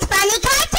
It's funny cartoon